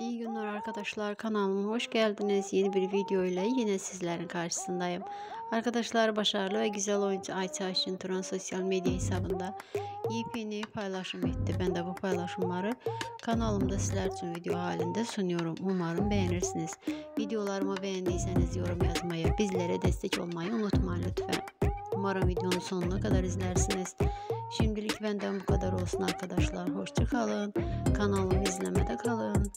İyi günler arkadaşlar kanalıma hoş geldiniz. Yeni bir video ile yine sizlerin karşısındayım. Arkadaşlar başarılı ve güzel oyuncu Ayça Ayşin Turan sosyal medya hesabında yepyeni paylaşım etti. Ben de bu paylaşımları kanalımda sizler için video halinde sunuyorum. Umarım beğenirsiniz. Videolarımı beğendiyseniz yorum yazmayı, bizlere destek olmayı unutmayın lütfen. Umarım videonun sonuna kadar izlersiniz. Şimdilik benden bu kadar olsun arkadaşlar. hoşçakalın. Kanalımı izlemede kalın.